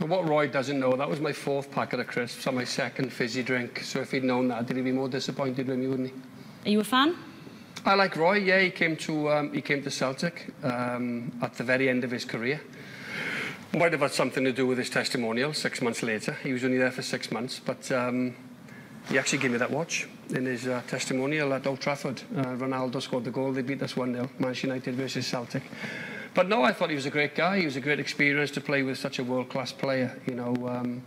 But what Roy doesn't know, that was my fourth packet of crisps and my second fizzy drink. So if he'd known that, he'd be more disappointed with me, wouldn't he? Are you a fan? I like Roy. Yeah, he came to um, he came to Celtic um, at the very end of his career. Might have had something to do with his testimonial. Six months later, he was only there for six months, but um, he actually gave me that watch in his uh, testimonial at Old Trafford. Uh, Ronaldo scored the goal. They beat us 1-0, Manchester United versus Celtic. But no, I thought he was a great guy. He was a great experience to play with such a world-class player. You know, um,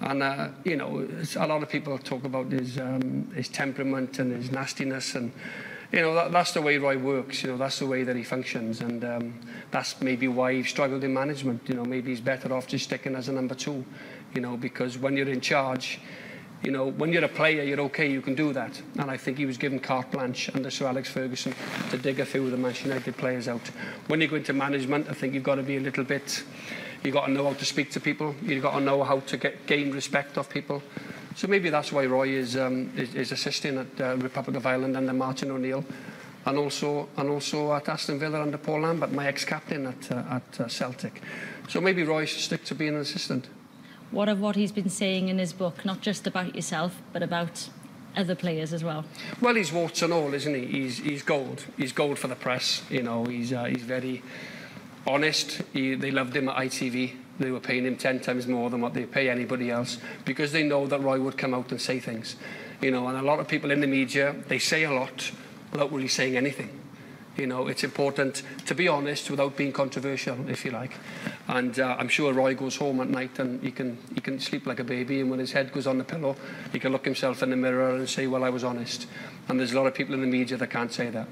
and uh, you know, a lot of people talk about his um, his temperament and his nastiness, and you know that, that's the way Roy works. You know, that's the way that he functions, and um, that's maybe why he struggled in management. You know, maybe he's better off just sticking as a number two. You know, because when you're in charge you know, when you're a player, you're okay, you can do that. And I think he was given carte blanche under Sir Alex Ferguson to dig a few of the Manchester United players out. When you go into management, I think you've got to be a little bit, you've got to know how to speak to people, you've got to know how to get, gain respect of people. So maybe that's why Roy is, um, is, is assisting at uh, Republic of Ireland under Martin O'Neill and also, and also at Aston Villa under Paul Lambert, my ex-captain at, uh, at uh, Celtic. So maybe Roy should stick to being an assistant what of what he's been saying in his book, not just about yourself, but about other players as well? Well, he's warts and all, isn't he? He's, he's gold. He's gold for the press. You know, he's, uh, he's very honest. He, they loved him at ITV. They were paying him 10 times more than what they pay anybody else because they know that Roy would come out and say things. You know, and a lot of people in the media, they say a lot without really saying anything. You know, it's important to be honest without being controversial, if you like. And uh, I'm sure Roy goes home at night and he can, he can sleep like a baby. And when his head goes on the pillow, he can look himself in the mirror and say, well, I was honest. And there's a lot of people in the media that can't say that.